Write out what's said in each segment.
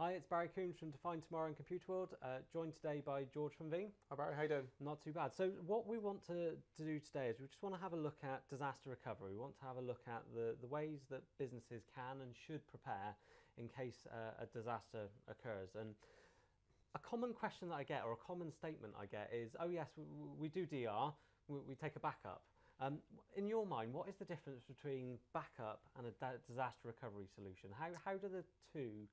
Hi, it's Barry Coombs from Define Tomorrow in Computer World, uh, joined today by George from Veeam. Hi Barry, how you doing? Not too bad. So what we want to, to do today is we just want to have a look at disaster recovery. We want to have a look at the, the ways that businesses can and should prepare in case uh, a disaster occurs. And a common question that I get or a common statement I get is, oh yes, we, we do DR, we, we take a backup. Um, in your mind, what is the difference between backup and a disaster recovery solution? How, how do the two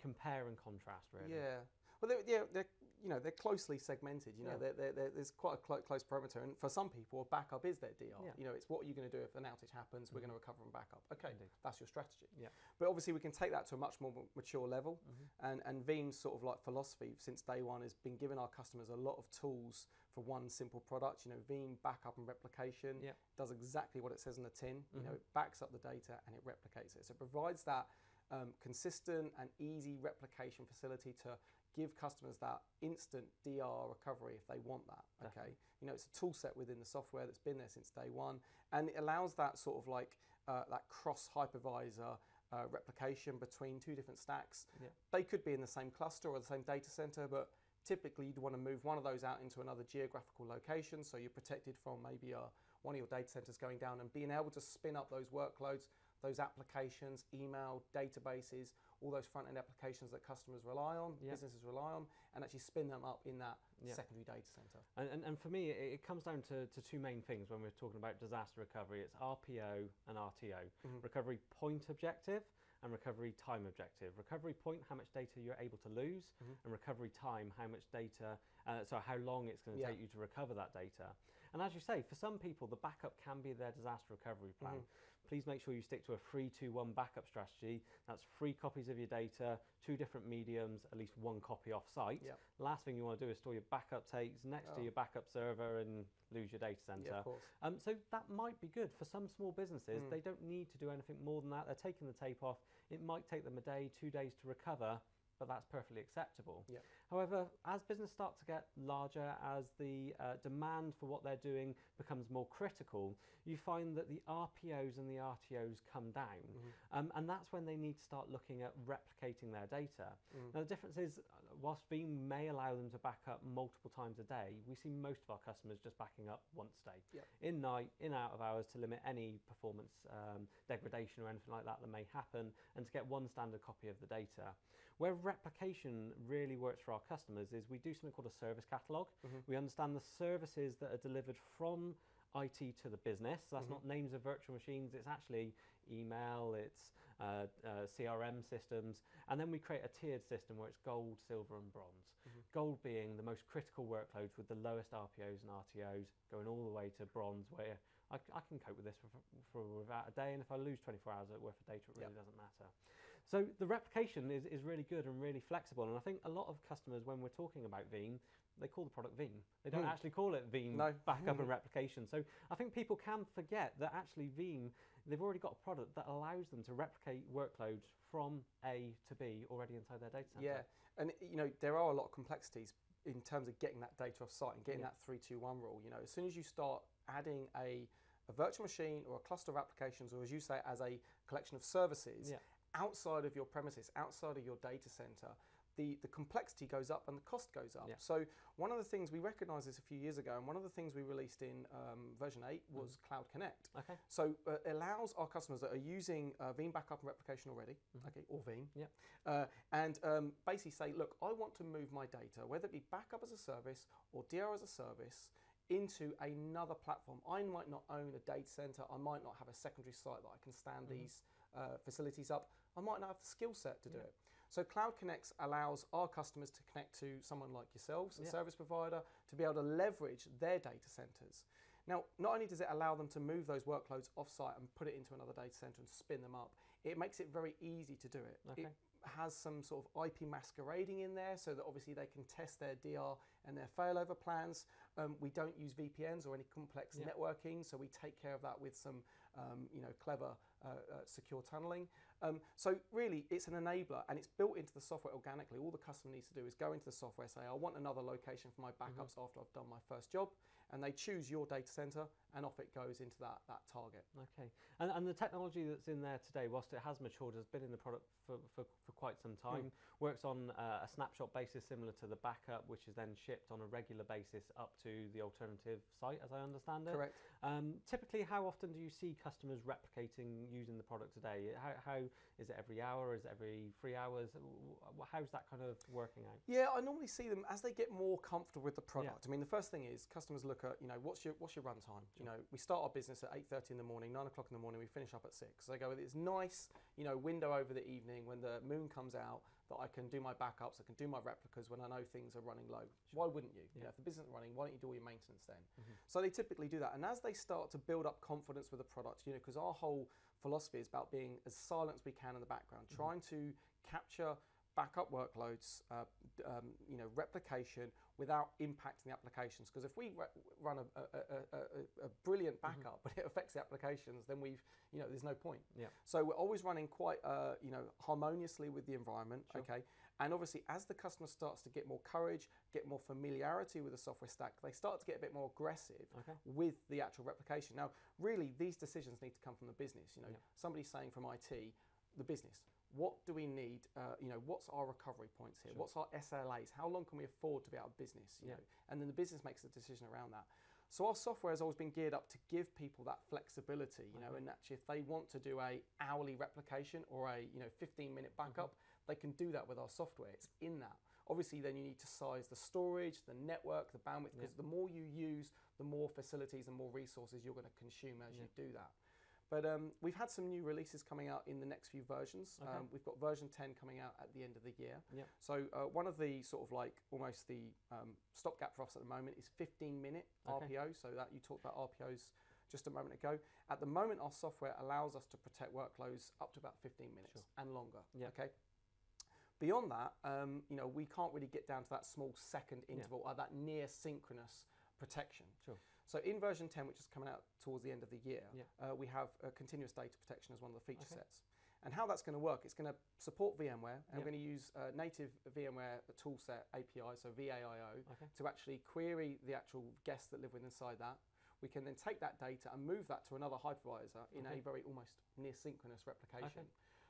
compare and contrast, really? Yeah. Well, they're, yeah, they're you know they're closely segmented. You know, yeah. they're, they're, there's quite a cl- close perimeter, and for some people, backup is their DR. Yeah. You know, it's what are you're going to do if an outage happens. Mm-hmm. We're going to recover and backup. Okay, Indeed. that's your strategy. Yeah. But obviously, we can take that to a much more mature level, mm-hmm. and and Veeam's sort of like philosophy since day one has been giving our customers a lot of tools for one simple product. You know, Veeam backup and replication yeah. does exactly what it says on the tin. Mm-hmm. You know, it backs up the data and it replicates it. So it provides that um, consistent and easy replication facility to give customers that instant DR recovery if they want that. Okay, Definitely. you know it's a tool set within the software that's been there since day one, and it allows that sort of like uh, that cross hypervisor. Uh, replication between two different stacks. Yeah. They could be in the same cluster or the same data center, but typically you'd want to move one of those out into another geographical location so you're protected from maybe uh, one of your data centers going down and being able to spin up those workloads those applications, email, databases, all those front end applications that customers rely on, yep. businesses rely on, and actually spin them up in that yep. secondary data center. And, and, and, for me, it, it comes down to, to, two main things when we're talking about disaster recovery it's RPO and RTO. Mm-hmm. Recovery point objective and recovery time objective. Recovery point, how much data you're able to lose, mm-hmm. and recovery time, how much data, uh, so how long it's going to yeah. take you to recover that data. And as you say, for some people, the backup can be their disaster recovery plan. Mm-hmm. Please make sure you stick to a 3 2 1 backup strategy. That's three copies of your data, two different mediums, at least one copy off site. Yep. Last thing you want to do is store your backup tapes next oh. to your backup server and lose your data center. Yeah, um, so that might be good for some small businesses. Mm. They don't need to do anything more than that. They're taking the tape off. It might take them a day, two days to recover but that's perfectly acceptable. Yeah. However, as business start to get larger, as the uh, demand for what they're doing becomes more critical, you find that the RPOs and the RTOs come down. Mm-hmm. Um, and that's when they need to start looking at replicating their data. Mm. Now, the difference is, whilst Veeam may allow them to back up multiple times a day, we see most of our customers just backing up once a day, yep. in night, in out of hours, to limit any performance um, degradation or anything like that that may happen, and to get one standard copy of the data. Where replication really works for our customers is we do something called a service catalog. Mm-hmm. We understand the services that are delivered from IT to the business. So that's mm-hmm. not names of virtual machines, it's actually email, it's uh, uh, CRM systems. And then we create a tiered system where it's gold, silver, and bronze. Mm-hmm. Gold being the most critical workloads with the lowest RPOs and RTOs, going all the way to bronze, where I, I can cope with this for, for, about a day. And if I lose 24 hours worth of data, it really yep. doesn't matter. So the replication is, is really good and really flexible. And I think a lot of customers, when we're talking about Veeam, they call the product Veeam. They don't mm. actually call it Veeam no. backup and replication. So I think people can forget that actually Veeam, they've already got a product that allows them to replicate workloads from A to B already inside their data center. Yeah, and you know there are a lot of complexities in terms of getting that data off site and getting yeah. that three two one rule. You know, as soon as you start adding a a virtual machine or a cluster of applications, or as you say, as a collection of services yeah. outside of your premises, outside of your data center, the, the complexity goes up and the cost goes up. Yeah. So one of the things we recognized this a few years ago, and one of the things we released in um, version 8 was mm. Cloud Connect. Okay. So uh, it allows our customers that are using uh, Veeam backup and replication already, mm-hmm. okay, or Veeam, yeah. Uh, and um, basically say, look, I want to move my data, whether it be backup as a service or DR as a service, into another platform. I might not own a data center. I might not have a secondary site that I can stand mm-hmm. these uh, facilities up. I might not have the skill set to do yeah. it. So Cloud Connects allows our customers to connect to someone like yourselves, a yeah. service provider, to be able to leverage their data centers. Now, not only does it allow them to move those workloads offsite and put it into another data center and spin them up, it makes it very easy to do it. Okay. It has some sort of IP masquerading in there so that obviously they can test their DR and their failover plans. Um, we don't use VPNs or any complex yeah. networking, so we take care of that with some um, you know, clever secure tunneling. Um, so really, it's an enabler and it's built into the software organically. All the customer needs to do is go into the software, say, I want another location for my backups mm-hmm. after I've done my first job, and they choose your data center, and off it goes into that, that target. Okay. And, and the technology that's in there today, whilst it has matured, has been in the product for, for, for quite some hmm. time, mm. works on uh, a snapshot basis similar to the backup, which is then shipped on a regular basis up to the alternative site, as I understand it. Correct. Um, typically, how often do you see customers replicating using the product today? How, how is it every hour? Is it every three hours? How's that kind of working out? Yeah, I normally see them as they get more comfortable with the product. Yeah. I mean, the first thing is customers look at, you know, what's your what's your runtime? Sure. You know, we start our business at 8:30 in the morning, nine o'clock in the morning. We finish up at six. So they go with this nice, you know, window over the evening when the moon comes out that I can do my backups, I can do my replicas when I know things are running low. Sure. Why wouldn't you? Yeah. you know, if the business isn't running, why don't you do all your maintenance then? Mm-hmm. So they typically do that. And as they start to build up confidence with the product, you know, because our whole philosophy is about being as silent as we can in the background, mm-hmm. trying to capture backup workloads, uh, um, you know, replication without impacting the applications. Because if we run a, a, a, a, brilliant mm-hmm. backup, mm-hmm. but it affects the applications, then we've, you know, there's no point. Yeah. So we're always running quite, uh, you know, harmoniously with the environment. Sure. Okay. And obviously, as the customer starts to get more courage, get more familiarity with the software stack, they start to get a bit more aggressive okay. with the actual replication. Now, really, these decisions need to come from the business. You know, yeah. somebody's saying from IT, the business what do we need? Uh, you know, what's our recovery points here? Sure. What's our SLAs? How long can we afford to be out of business? You yeah. know, and then the business makes the decision around that. So our software has always been geared up to give people that flexibility. You know, mm-hmm. and actually, if they want to do a hourly replication or a you know 15 minute backup, mm-hmm. they can do that with our software. It's in that. Obviously, then you need to size the storage, the network, the bandwidth, because yeah. the more you use, the more facilities and more resources you're going to consume as yeah. you do that. But um, we've had some new releases coming out in the next few versions. Okay. Um, we've got version 10 coming out at the end of the year. Yep. So uh, one of the sort of like almost the um, stopgap for us at the moment is 15 minute okay. RPO. So that you talked about RPOs just a moment ago. At the moment, our software allows us to protect workloads up to about 15 minutes sure. and longer. Yep. Okay. Beyond that, um, you know, we can't really get down to that small second interval or that near synchronous protection. Sure. So in version 10, which is coming out towards the end of the year, yeah. uh, we have continuous data protection as one of the feature okay. sets. And how that's going to work, it's going to support VMware, and yeah. we're going to use uh, native VMware toolset API, so VAIO, okay. to actually query the actual guests that live within inside that. We can then take that data and move that to another hypervisor in okay. a very almost near synchronous replication.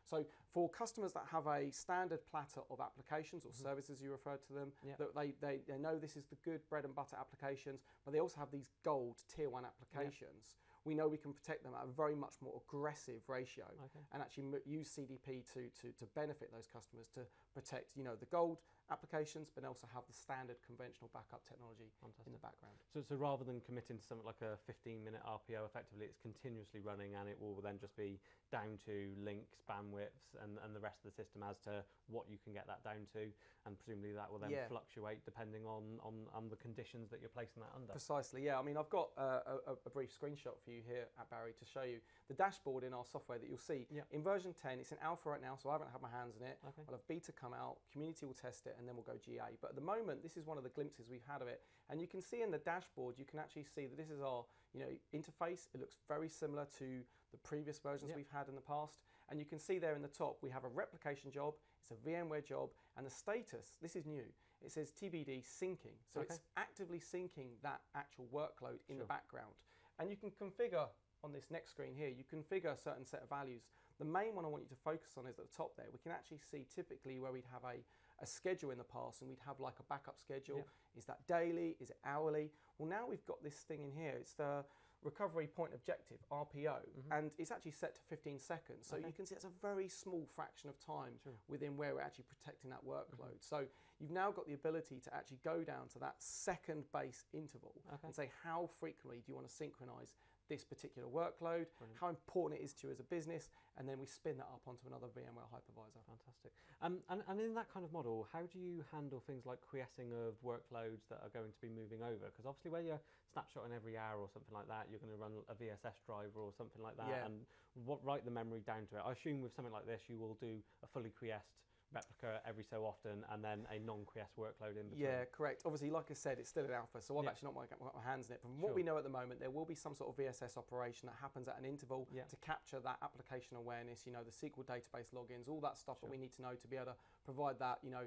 So for customers that have a standard platter of applications or mm-hmm. services, you referred to them, yep. that they, they, they know this is the good bread and butter applications, but they also have these gold tier one applications. Yep we know we can protect them at a very much more aggressive ratio okay. and actually use CDP to, to, to benefit those customers to protect, you know, the gold applications, but also have the standard conventional backup technology Fantastic. in the background. So, so rather than committing to something like a 15 minute RPO, effectively it's continuously running and it will then just be down to links, bandwidths, and, and the rest of the system as to what you can get that down to. And presumably that will then yeah. fluctuate depending on, on, on, the conditions that you're placing that under. Precisely, yeah. I mean, I've got uh, a, a, brief screenshot for you here at Barry to show you the dashboard in our software that you'll see. Yeah. In version 10, it's in alpha right now, so I haven't had my hands in it. Okay. I'll have beta come out, community will test it, and then we'll go GA. But at the moment, this is one of the glimpses we've had of it. And you can see in the dashboard, you can actually see that this is our you know, interface. It looks very similar to the previous versions yep. we've had in the past. And you can see there in the top, we have a replication job, it's a VMware job, and the status, this is new, it says TBD syncing. So okay. it's actively syncing that actual workload in sure. the background. And you can configure on this next screen here, you configure a certain set of values. The main one I want you to focus on is at the top there. We can actually see typically where we'd have a, a schedule in the past and we'd have like a backup schedule. Is that daily? Is it hourly? Well, now we've got this thing in here. It's the recovery point objective, RPO, mm-hmm. and it's actually set to 15 seconds. So okay. you can see it's a very small fraction of time sure. within where we're actually protecting that workload. Mm-hmm. So you've now got the ability to actually go down to that second base interval okay. and say how frequently do you want to synchronize this particular workload, Brilliant. how important it is to you as a business, and then we spin that up onto another VMware hypervisor. Fantastic. Um, and, and in that kind of model, how do you handle things like quiescing of workloads that are going to be moving over? Because obviously, where you're snapshotting every hour or something like that, you're going to run a VSS driver or something like that, yeah. and what, write the memory down to it. I assume with something like this, you will do a fully quiesced replica every so often and then a non-quiesce workload in between. Yeah, correct. Obviously, like I said, it's still in alpha, so I've yeah. actually not got my, hands in it. From what we know at the moment, there will be some sort of VSS operation that happens at an interval yeah. to capture that application awareness, you know, the SQL database logins, all that stuff sure. that we need to know to be able to provide that, you know,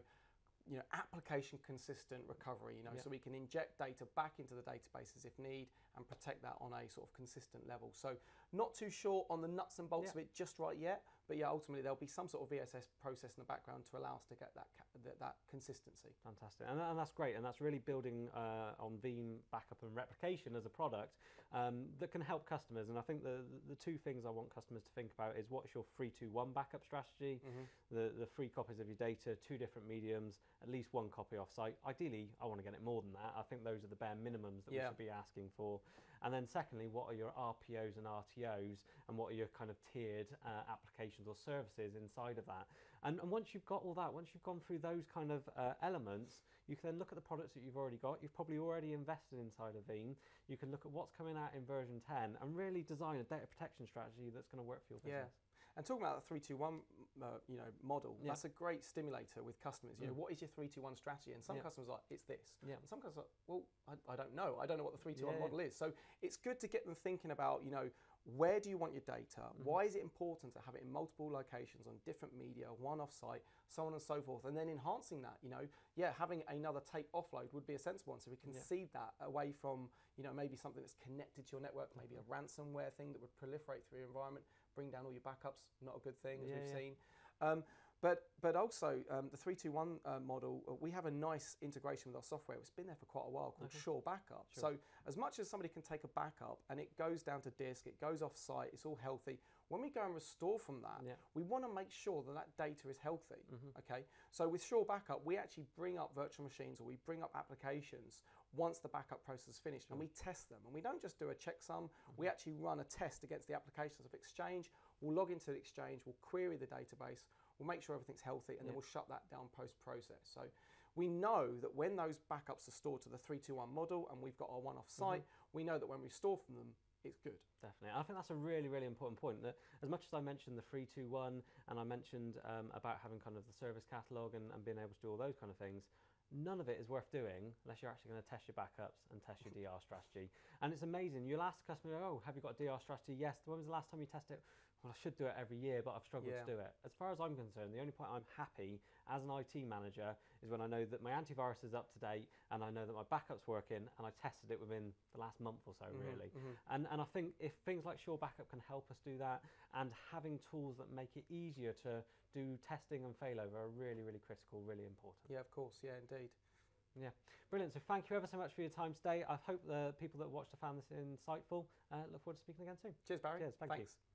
you know, application consistent recovery, you know, yep. so we can inject data back into the databases if need and protect that on a sort of consistent level. So not too sure on the nuts and bolts yep. of it just right yet, but yeah, ultimately there'll be some sort of VSS process in the background to allow us to get that that, that consistency. Fantastic, and, and, that's great, and that's really building uh, on Veeam backup and replication as a product um, that can help customers. And I think the the two things I want customers to think about is what's your three two one backup strategy, mm-hmm. the the free copies of your data, two different mediums, at least one copy off site. Ideally, I want to get it more than that. I think those are the bare minimums that yeah. we should be asking for. And then secondly, what are your RPOs and RTOs and what are your kind of tiered uh, applications or services inside of that? And, and, once you've got all that, once you've gone through those kind of uh, elements, you can then look at the products that you've already got. You've probably already invested inside of Veeam. You can look at what's coming out in version 10 and really design a data protection strategy that's going to work for your business. Yeah. And talking about the three two one, uh, you know, model, yeah. that's a great stimulator with customers. You know, what is your three two one strategy? And some yeah. customers are like, it's this. Yeah. And some customers are like, well, I, I don't know. I don't know what the three two one model is. So it's good to get them thinking about, you know, where do you want your data? Mm-hmm. Why is it important to have it in multiple locations on different media, one off site, so on and so forth? And then enhancing that, you know, yeah, having another tape offload would be a sensible one. So we can yeah. seed that away from, you know, maybe something that's connected to your network, maybe a ransomware thing that would proliferate through your environment bring down all your backups, not a good thing, as yeah, we've yeah. seen. Um, but, but also, um, the 321 uh, model, uh, we have a nice integration with our software. It's been there for quite a while called okay. Sure Backup. Sure. So, as much as somebody can take a backup and it goes down to disk, it goes off site, it's all healthy, when we go and restore from that, yeah. we want to make sure that that data is healthy. Mm-hmm. Okay, so with Sure Backup, we actually bring up virtual machines or we bring up applications once the backup process is finished, mm-hmm. and we test them. And we don't just do a checksum; mm-hmm. we actually run a test against the applications of Exchange We'll log into the Exchange, we'll query the database, we'll make sure everything's healthy, and then we'll shut that down post process. So we know that when those backups are stored to the 321 model and we've got our one off site, mm-hmm. we know that when we store from them, it's good. Definitely. I think that's a really, really important point. That as much as I mentioned the 321 and I mentioned um, about having kind of the service catalog and, and being able to do all those kind of things, none of it is worth doing unless you're actually going to test your backups and test your DR strategy. And it's amazing. You'll ask the customer, oh, have you got a DR strategy? Yes. When was the last time you tested it? Well, I should do it every year, but I've struggled yeah. to do it. As far as I'm concerned, the only point I'm happy as an IT manager is when I know that my antivirus is up to date and I know that my backup's working and I tested it within the last month or so, mm-hmm, really. Mm-hmm. And, and I think if things like Sure Backup can help us do that and having tools that make it easier to do testing and failover are really, really critical, really important. Yeah, of course. Yeah, indeed. Yeah, brilliant. So thank you ever so much for your time today. I hope the people that watched have found this insightful. Uh, look forward to speaking again soon. Cheers, Barry. Cheers. Thank Thanks. you.